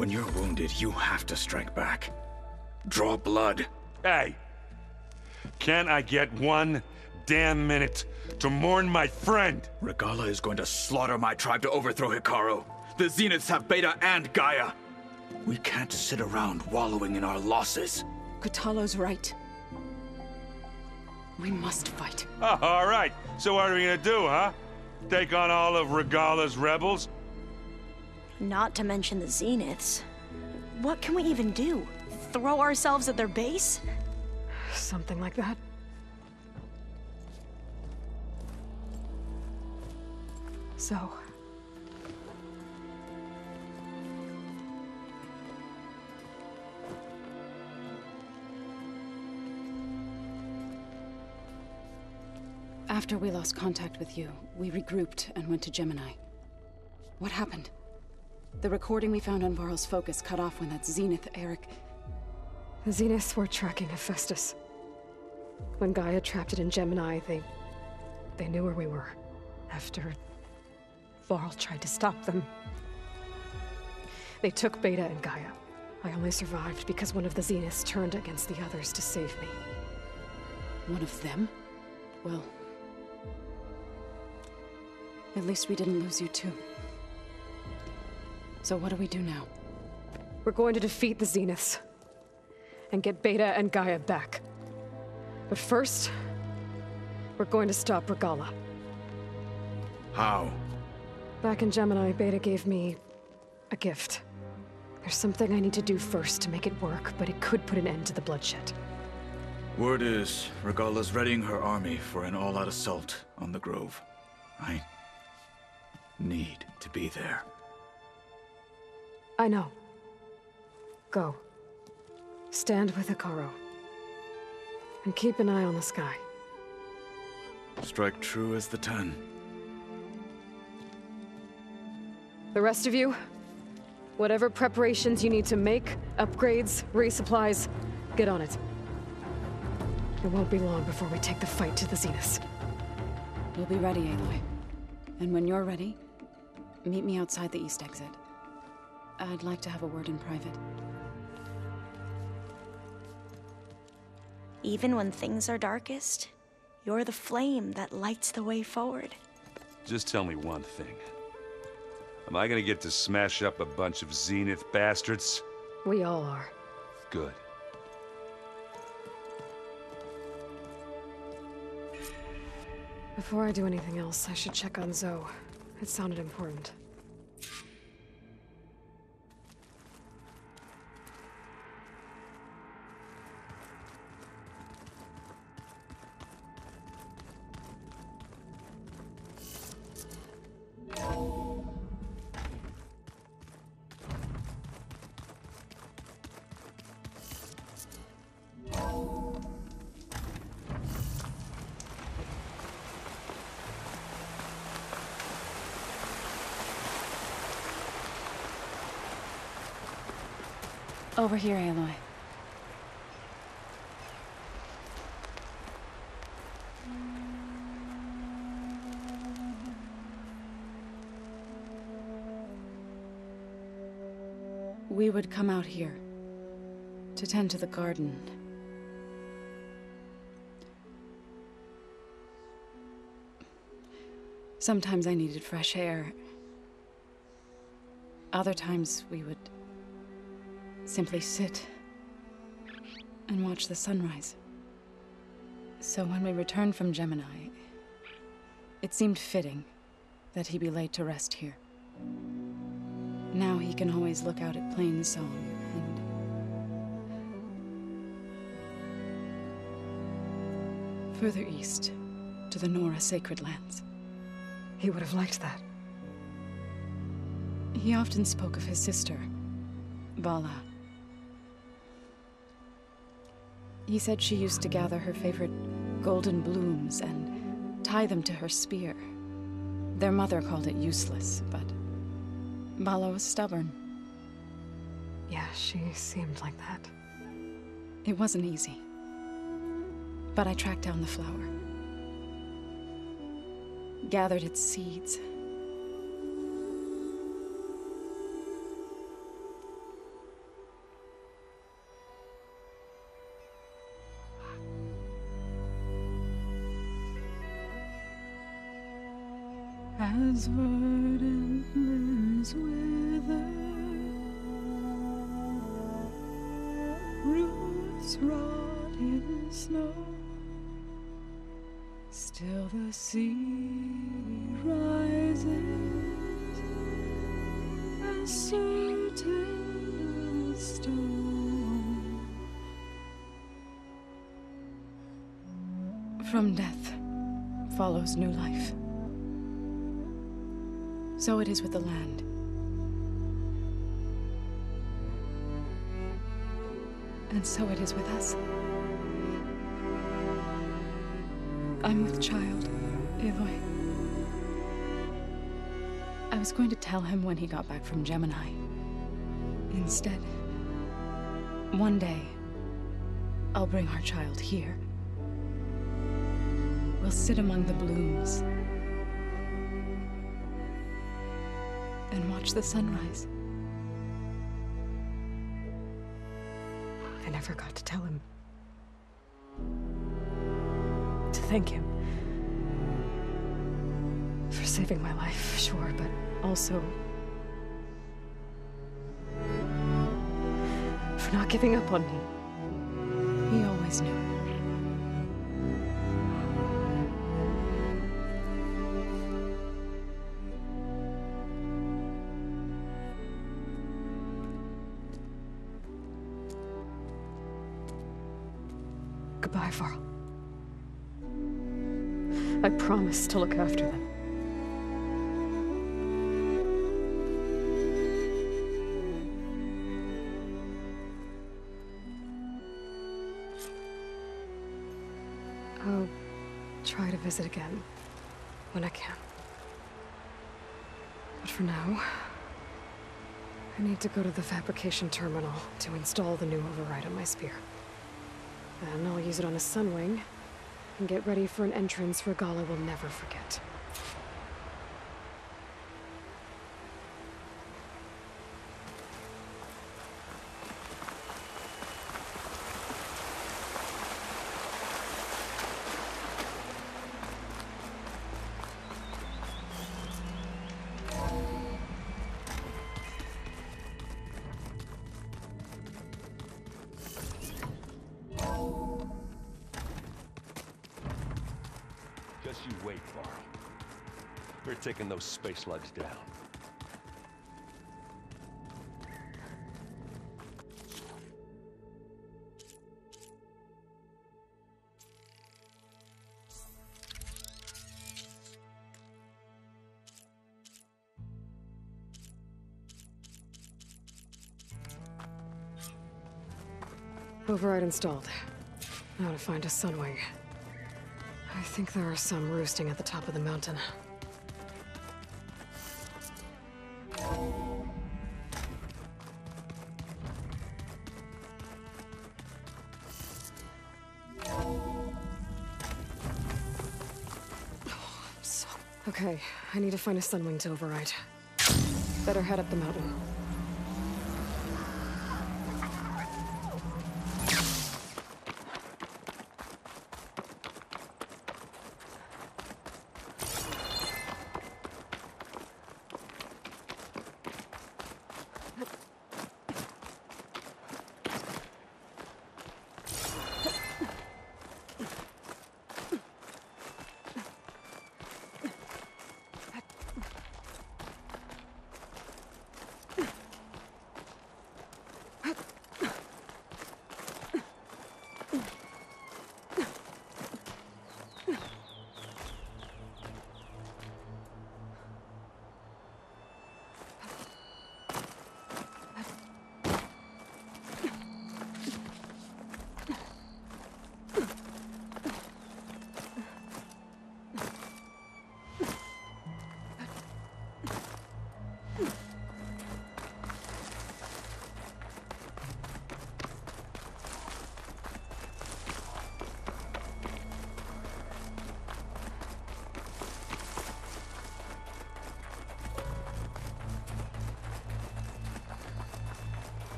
When you're wounded, you have to strike back. Draw blood. Hey! Can I get one damn minute to mourn my friend? Regalla is going to slaughter my tribe to overthrow Hekarro. The Zeniths have Beta and Gaia. We can't sit around wallowing in our losses. Kotallo's right. We must fight. Oh, all right. So what are we gonna do, huh? Take on all of Regalla's rebels? Not to mention the Zeniths. What can we even do? Throw ourselves at their base? Something like that. So... After we lost contact with you, we regrouped and went to Gemini. What happened? The recording we found on Varl's focus cut off when that Zenith Eric... The Zeniths were tracking Hephaestus. When Gaia trapped it in Gemini, they... They knew where we were. After... Varl tried to stop them. They took Beta and Gaia. I only survived because one of the Zeniths turned against the others to save me. One of them? Well... At least we didn't lose you too. So what do we do now? We're going to defeat the Zeniths. And get Beta and Gaia back. But first... We're going to stop Regalla. How? Back in Gemini, Beta gave me... a gift. There's something I need to do first to make it work, but it could put an end to the bloodshed. Word is, Regalla's readying her army for an all-out assault on the Grove. I... need to be there. I know. Go. Stand with Hekarro. And keep an eye on the sky. Strike true as the Ten. The rest of you, whatever preparations you need to make, upgrades, resupplies, get on it. It won't be long before we take the fight to the Zeniths. We'll be ready, Aloy. And when you're ready, meet me outside the east exit. I'd like to have a word in private. Even when things are darkest, you're the flame that lights the way forward. Just tell me one thing. Am I gonna get to smash up a bunch of Zenith bastards? We all are. Good. Before I do anything else, I should check on Zoe. It sounded important. Over here, Aloy. We would come out here to tend to the garden. Sometimes I needed fresh air. Other times we would simply sit and watch the sunrise. So when we returned from Gemini, it seemed fitting that he be laid to rest here. Now he can always look out at Plainsong and... Further east, to the Nora Sacred Lands. He would have liked that. He often spoke of his sister, Vala. He said she used to gather her favorite golden blooms and tie them to her spear. Their mother called it useless, but Vala was stubborn. Yeah, she seemed like that. It wasn't easy. But I tracked down the flower. Gathered its seeds. As verdant limbs wither, roots rot in snow. Still the sea rises as certain as stone. From death follows new life. So it is with the land. And so it is with us. I'm with child, Aloy. I was going to tell him when he got back from Gemini. Instead, one day, I'll bring our child here. We'll sit among the blooms watch the sunrise. I never got to tell him. To thank him. For saving my life, sure, but also. for not giving up on me. He always knew. Promise to look after them. I'll try to visit again when I can. But for now, I need to go to the fabrication terminal to install the new override on my spear. Then I'll use it on a sunwing and get ready for an entrance Regalla will never forget. You wait, Varl. We're taking those space lugs down. Override installed. Now to find a sunwing. I think there are some roosting at the top of the mountain. Oh, okay, I need to find a sunwing to override. Better head up the mountain.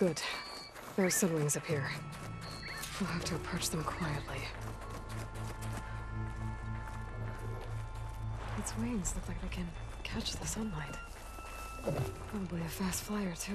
Good. There are sunwings up here. We'll have to approach them quietly. Its wings look like they can catch the sunlight. Probably a fast flyer, too.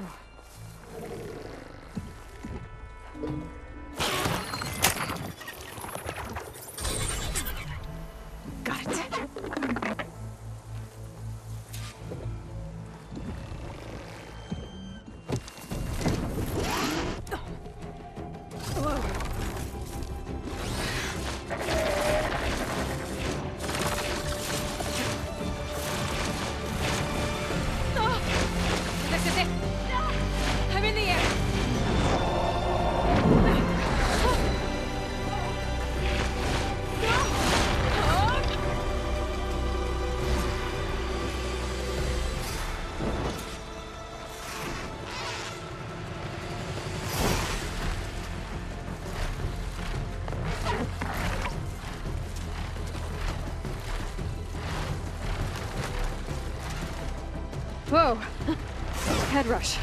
Head rush.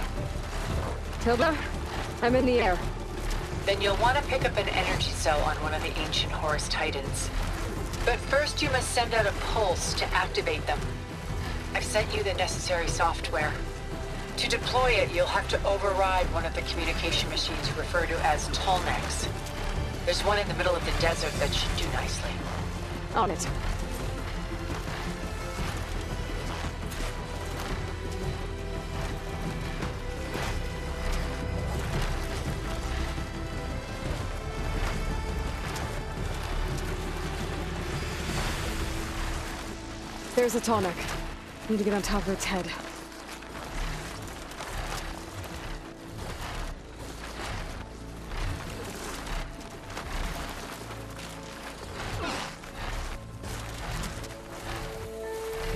Tilda, I'm in the air. Then you'll want to pick up an energy cell on one of the ancient Horus Titans. But first you must send out a pulse to activate them. I've sent you the necessary software. To deploy it, you'll have to override one of the communication machines you refer to as Tallnecks. There's one in the middle of the desert that should do nicely. On it. There's a Tallneck. Need to get on top of its head.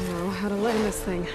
Know how to land this thing.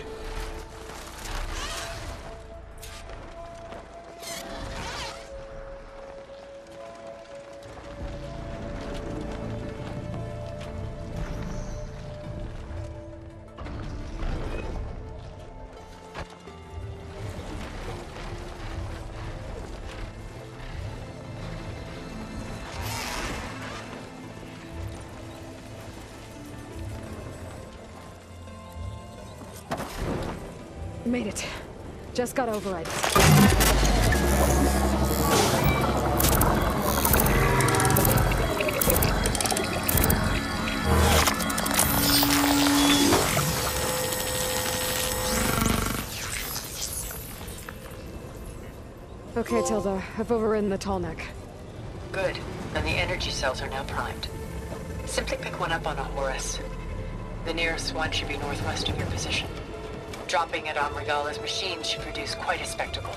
Just got override. Okay, Tilda. I've overridden the Tallneck. Good. And the energy cells are now primed. Simply pick one up on a Horus. The nearest one should be northwest of your position. Dropping it on Regalla's machine should produce quite a spectacle.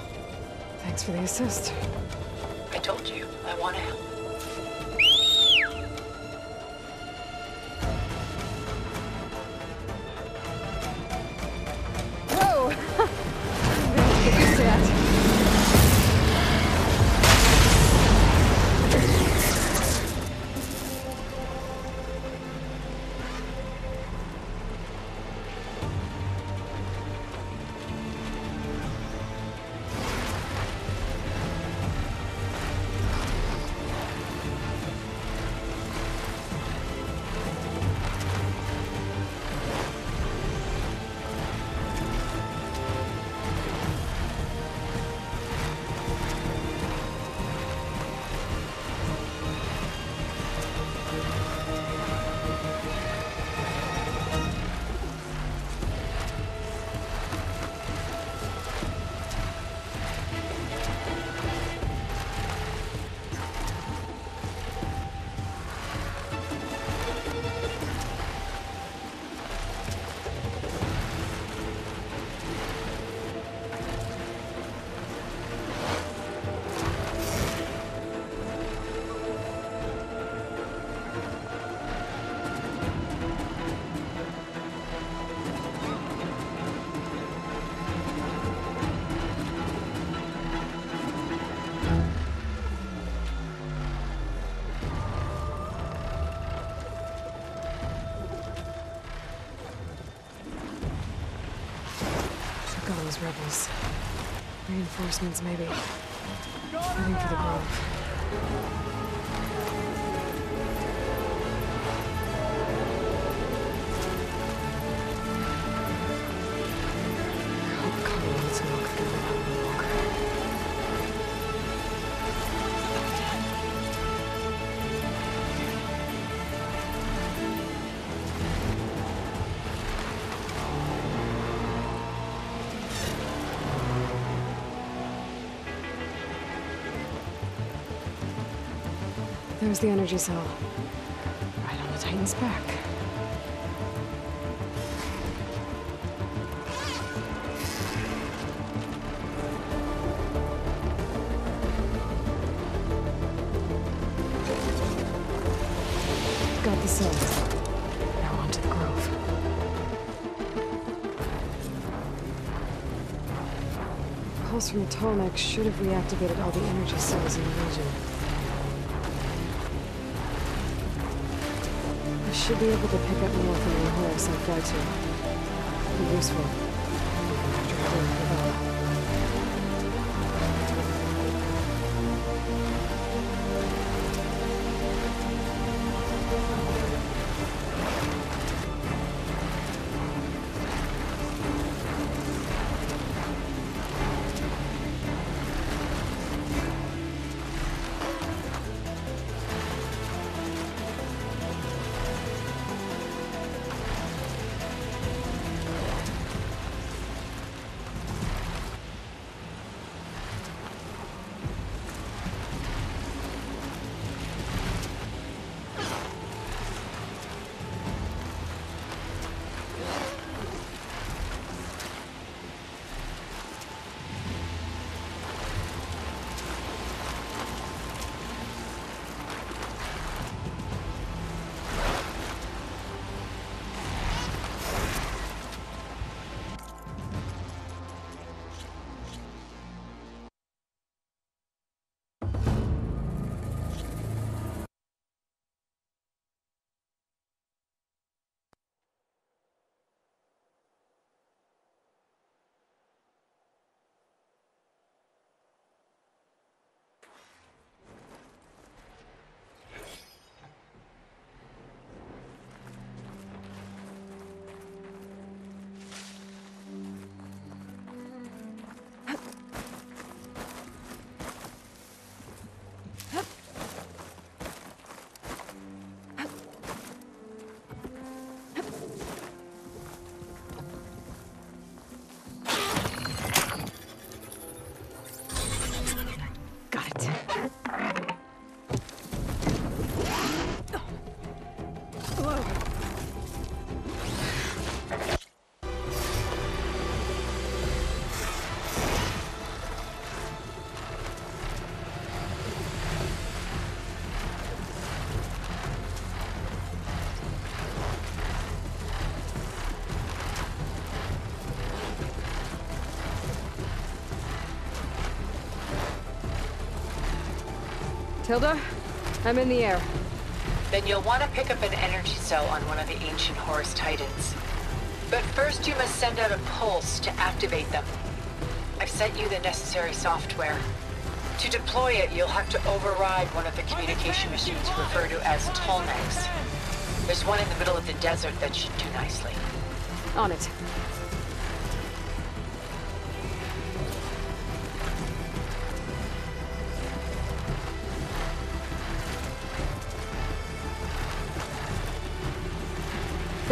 Thanks for the assist. I told you, I want to help. Those rebels. Reinforcements, maybe. Heading for the grove. There's the energy cell. Right on the Titan's back. Got the cells. Now on to the grove. Pulse from the Tallneck should have reactivated all the energy cells in the region. Should be able to pick up more from the Horus I fly to. Be useful. After Tilda, I'm in the air. Then you'll want to pick up an energy cell on one of the ancient Horus Titans. But first you must send out a pulse to activate them. I've sent you the necessary software. To deploy it, you'll have to override one of the communication machines referred to as Tallnecks. There's one in the middle of the desert that should do nicely. On it.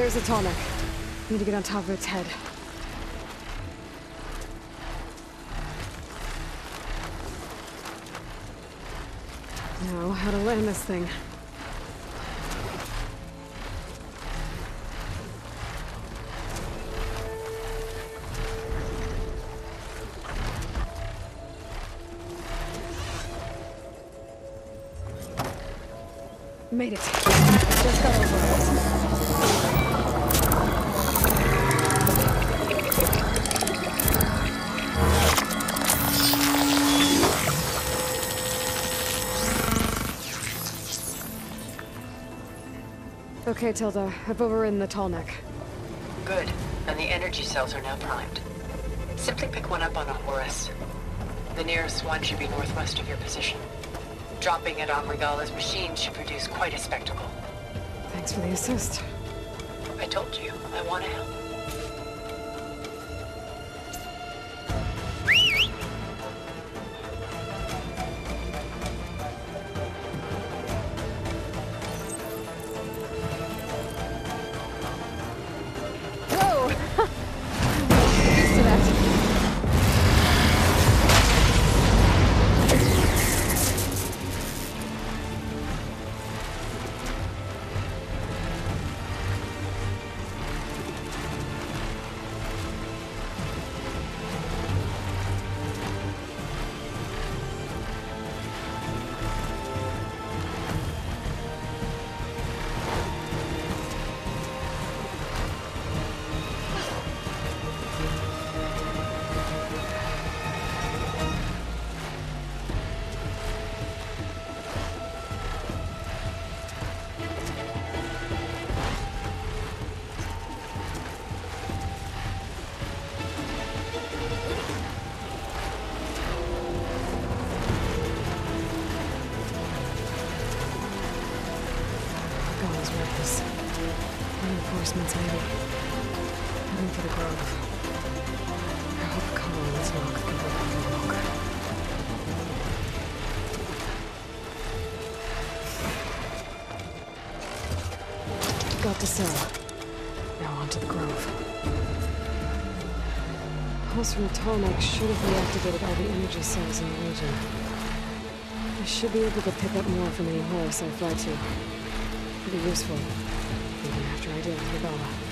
There's a Tallneck. Need to get on top of its head. Now, how to land this thing. Made it. Okay, Tilda. I've overridden the Tallneck. Good. And the energy cells are now primed. Simply pick one up on a Horus. The nearest one should be northwest of your position. Dropping it on Regalla's machine should produce quite a spectacle. Thanks for the assist. I told you, I want to help. Got to sell. Now on to the grove. Pulse from Tallneck should have reactivated all the energy cells in the region. I should be able to pick up more from any Horus I fly to. Pretty useful. Even after I deal with Regalla.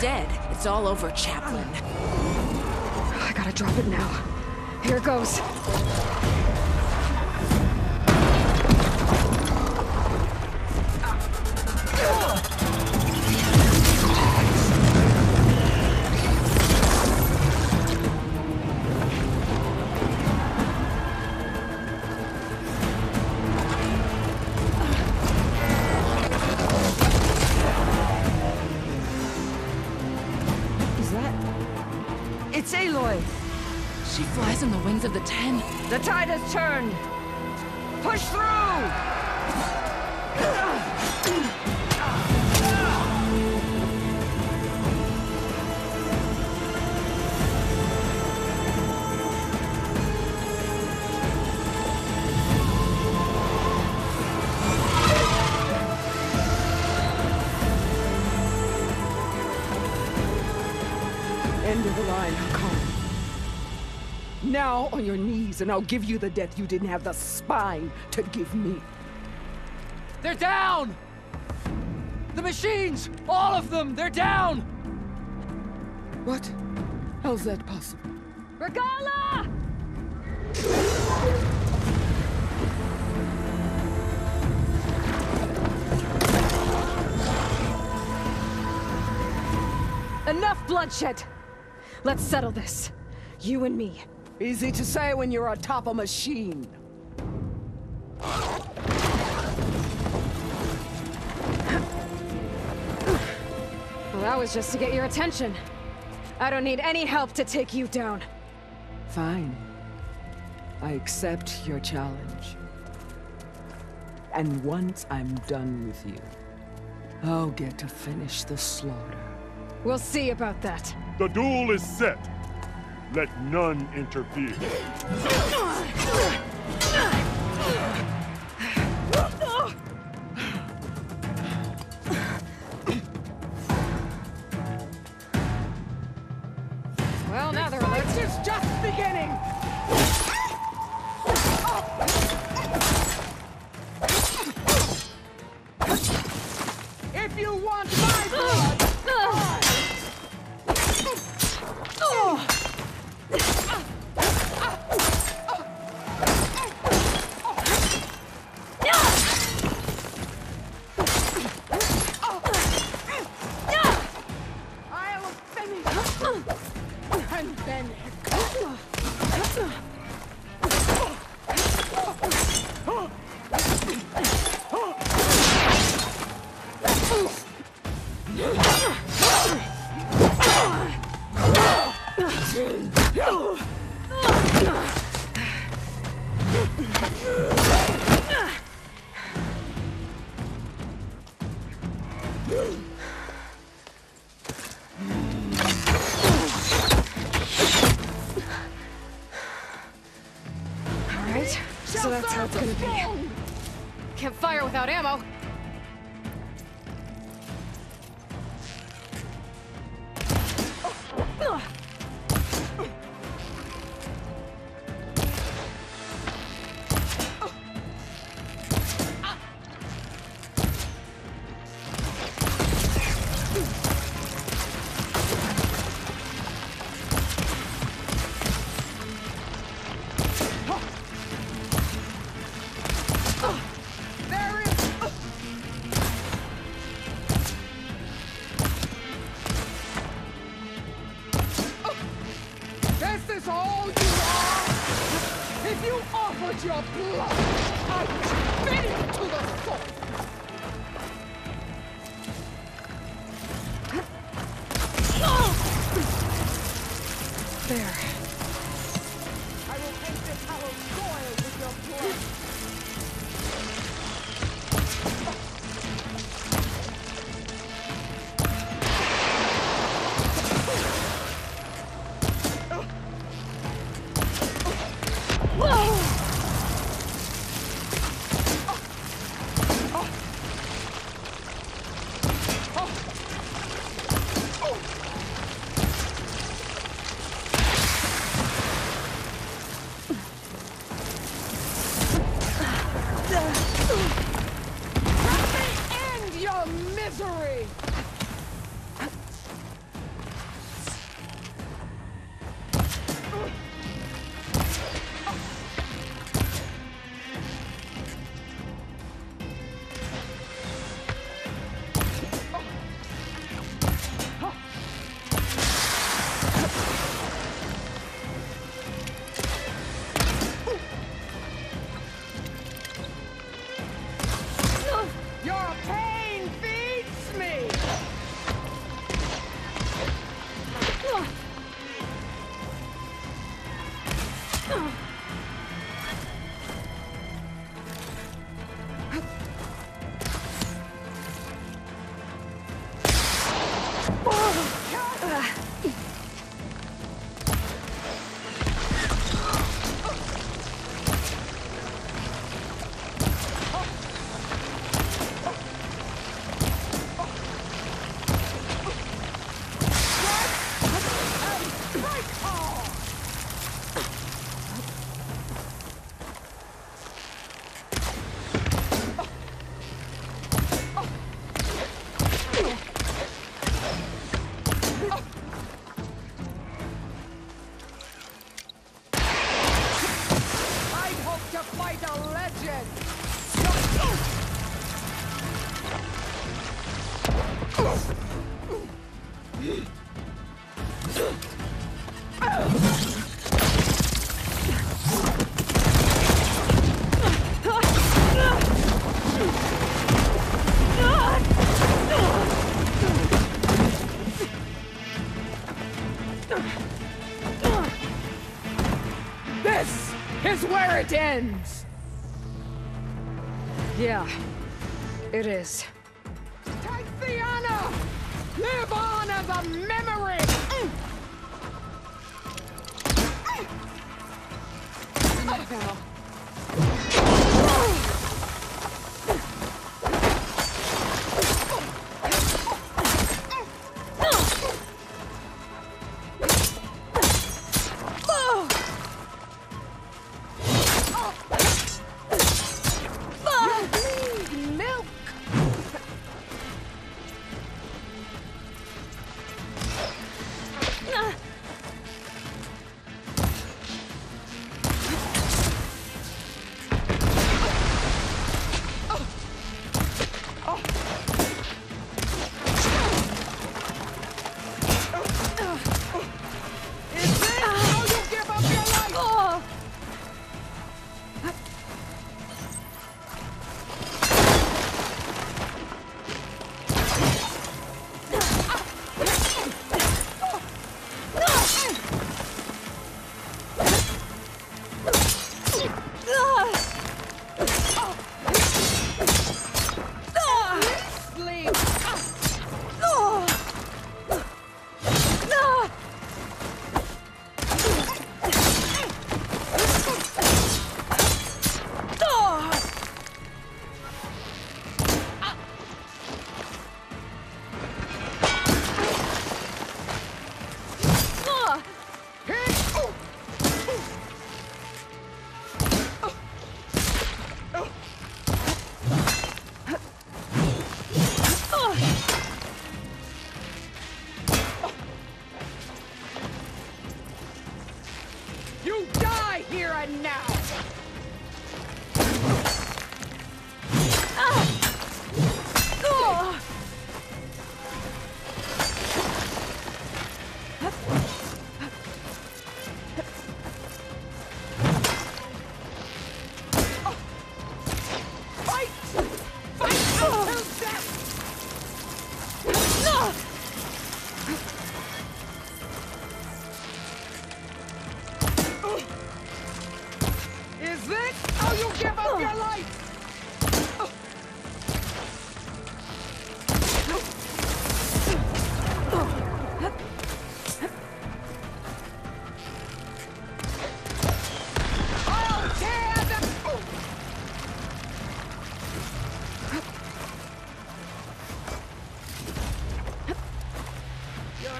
Dead. It's all over, Chaplin. I gotta drop it now. Here it goes. The tide has turned! Push through! End of the line, Hekarro. Now on your knees, and I'll give you the death you didn't have the spine to give me. They're down! The machines! All of them! They're down! What? How's that possible? Regalla! Enough bloodshed! Let's settle this. You and me. Easy to say when you're atop a machine. Well, that was just to get your attention. I don't need any help to take you down. Fine. I accept your challenge. And once I'm done with you, I'll get to finish the slaughter. We'll see about that. The duel is set. Let none interfere. Oh! it ends! Yeah, it is. Take the honor! Live on as a memory! Mm. Mm. Mm.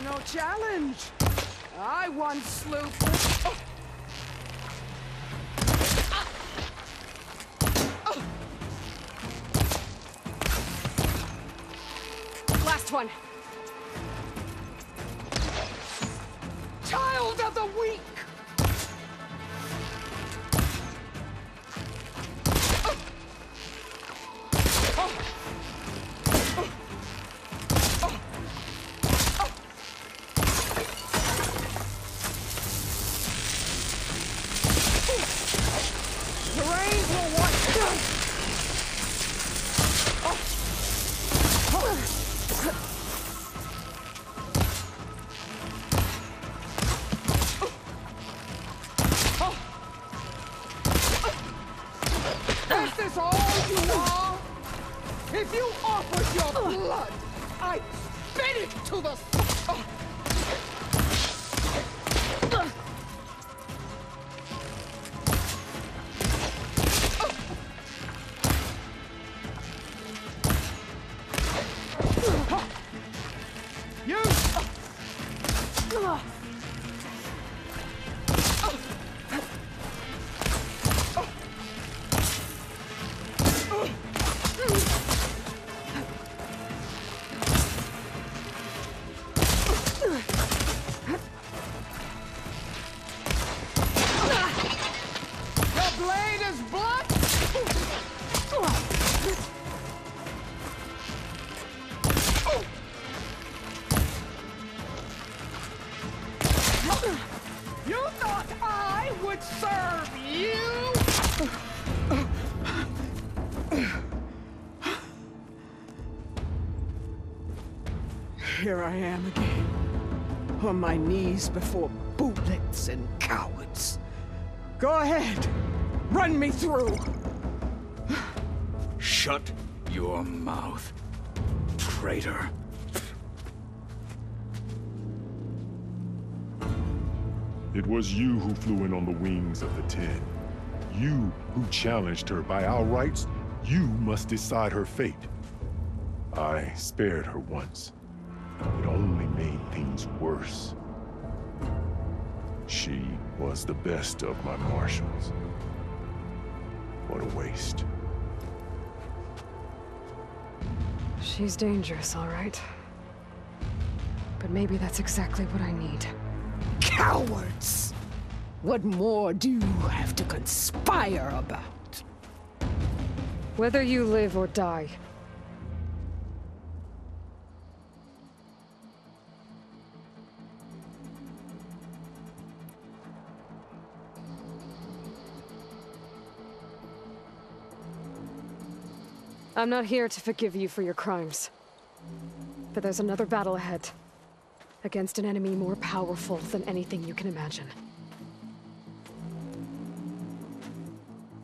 No challenge. I once slew. Oh. Last one. Here I am again, on my knees before bullets and cowards. Go ahead, run me through. Shut your mouth, traitor. It was you who flew in on the wings of the Ten. You who challenged her by our rights, you must decide her fate. I spared her once. It only made things worse. She was the best of my marshals. What a waste. She's dangerous, all right. But maybe that's exactly what I need. Cowards! What more do you have to conspire about? Whether you live or die, I'm not here to forgive you for your crimes. But there's another battle ahead. Against an enemy more powerful than anything you can imagine.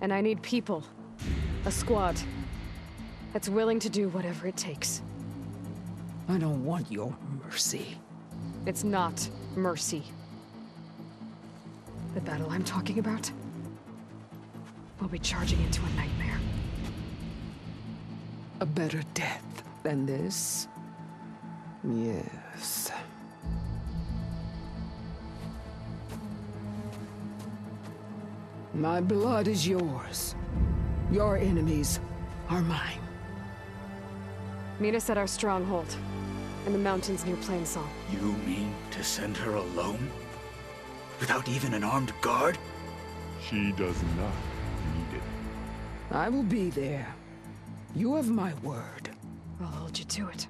And I need people. A squad. That's willing to do whatever it takes. I don't want your mercy. It's not mercy. The battle I'm talking about will be charging into a nightmare. A better death than this? Yes. My blood is yours. Your enemies are mine. Meet us at our stronghold, in the mountains near Plainsong. You mean to send her alone? Without even an armed guard? She does not need it. I will be there. You have my word. I'll hold you to it.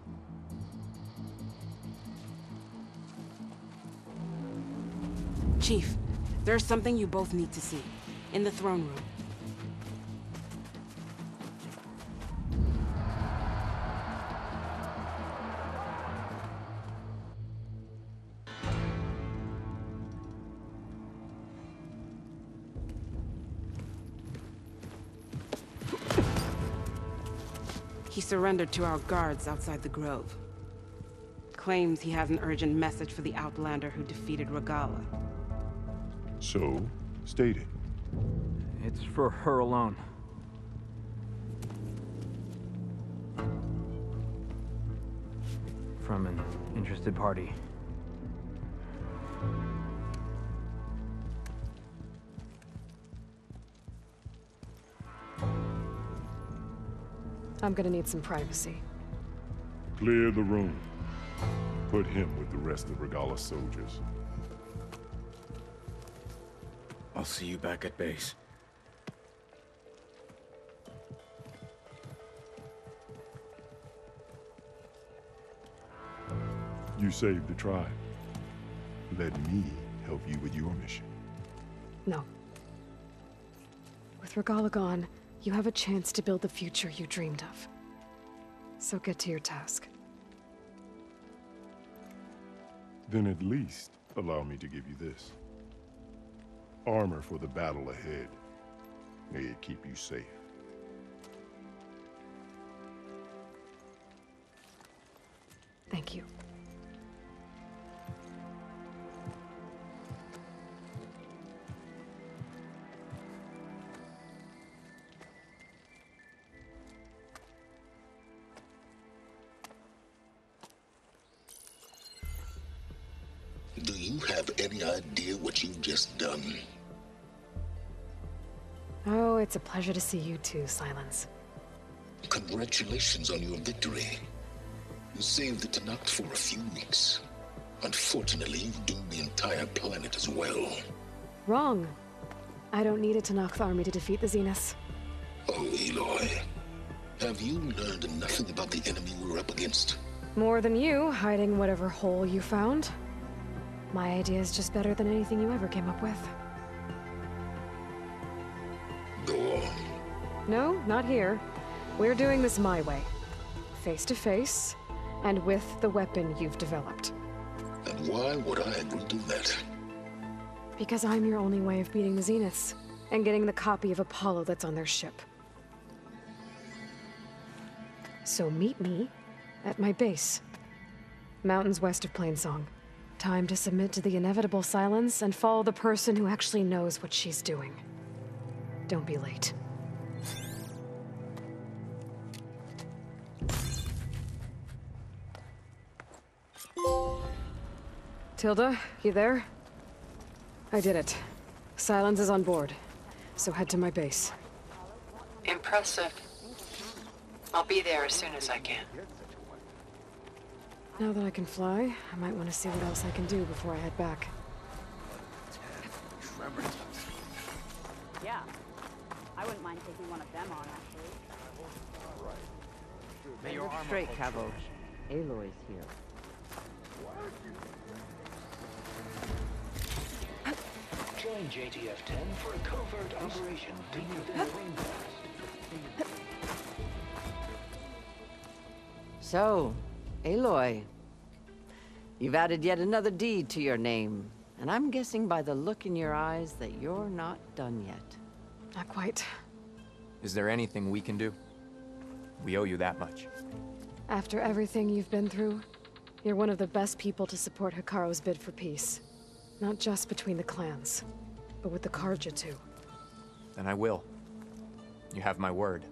Chief, there's something you both need to see. In the throne room. Surrendered to our guards outside the grove. Claims he has an urgent message for the Outlander who defeated Regalla. So, state it. It's for her alone. From an interested party. I'm gonna need some privacy. Clear the room. Put him with the rest of Regalla's soldiers. I'll see you back at base. You saved the tribe. Let me help you with your mission. No. With Regalla gone, you have a chance to build the future you dreamed of. So get to your task. Then at least allow me to give you this. Armor for the battle ahead. May it keep you safe. Thank you. It's a pleasure to see you too, Sylens. Congratulations on your victory. You saved the Tenakth for a few weeks. Unfortunately, you've doomed the entire planet as well. Wrong. I don't need a Tenakth army to defeat the Zeniths. Oh, Aloy. Have you learned nothing about the enemy we're up against? More than you, hiding whatever hole you found. My idea is just better than anything you ever came up with. No, not here. We're doing this my way. Face to face, and with the weapon you've developed. And why would I agree to that? Because I'm your only way of beating the Zeniths, and getting the copy of Apollo that's on their ship. So meet me at my base. Mountains west of Plainsong. Time to submit to the inevitable Sylens and follow the person who actually knows what she's doing. Don't be late. Tilda, you there? I did it. Sylens is on board, so head to my base. Impressive. I'll be there as soon as I can. Now that I can fly, I might want to see what else I can do before I head back. Yeah. I wouldn't mind taking one of them on, actually. May your armor Straight, Cabo. Aloy's here. Join JTF-10 for a covert operation deep within the Rainforest. So, Aloy. You've added yet another deed to your name. And I'm guessing by the look in your eyes that you're not done yet. Not quite. Is there anything we can do? We owe you that much. After everything you've been through, you're one of the best people to support Hekarro's bid for peace. Not just between the clans, but with the Carja too. Then I will. You have my word.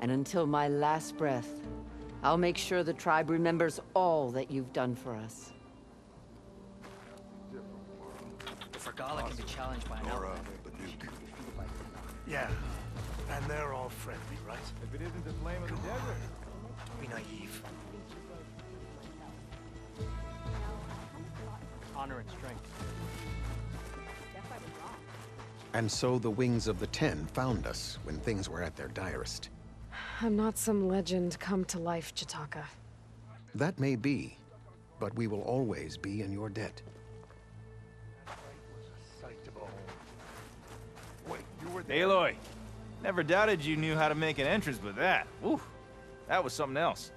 And until my last breath, I'll make sure the tribe remembers all that you've done for us. If Regalla can be challenged by an Nora, the Duke. Yeah, and they're all friendly, right? If it isn't the flame of the desert. Don't be naive. Honor and strength. And so the wings of the Ten found us when things were at their direst. I'm not some legend come to life, Chitaka. That may be, but we will always be in your debt. Wait, you were Aloy, never doubted you knew how to make an entrance, but that, woo, that was something else.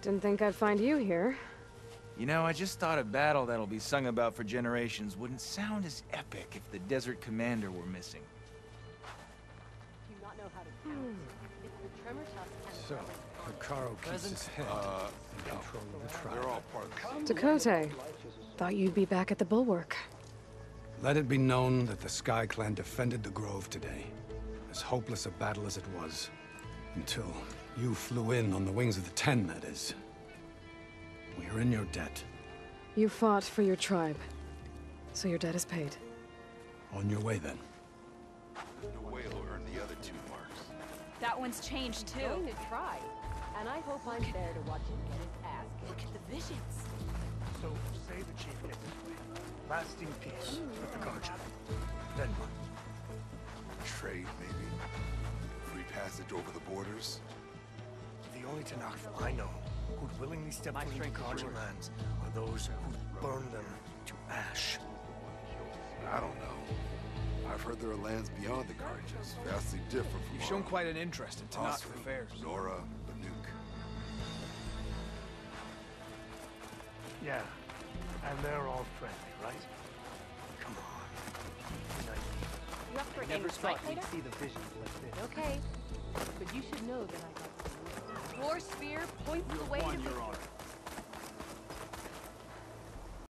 Didn't think I'd find you here. You know, I just thought a battle that'll be sung about for generations wouldn't sound as epic if the Desert Commander were missing. So, Hekarro keeps his head Uh, in control of the tribe. All part of Dakota, thought you'd be back at the Bulwark. Let it be known that the Sky Clan defended the Grove today. As hopeless a battle as it was. Until you flew in on the wings of the Ten, that is. We are in your debt. You fought for your tribe, so your debt is paid. On your way, then. The whale earned the other two marks. That one's changed too. I'm Going to try. And I hope I'm there to watch him get his ass kicked. Look at the visions. So, say the chief gets his way. Lasting peace with the Carja. Then what? Trade, maybe? Free passage over the borders? The only Tenakth I know who'd willingly step My foot into strength is Carja lands are those who'd burn them to ash. I don't know. I've heard there are lands beyond the Carjas, vastly different from You've shown quite an interest in Tenakth Osric, affairs. Nora, the Duke. Yeah, and they're all friendly, right? Come on. Be. You up for a game Never of thought Strike you'd later? see the visions like this. Okay. But you should know that I War Spear points the way to Your victory.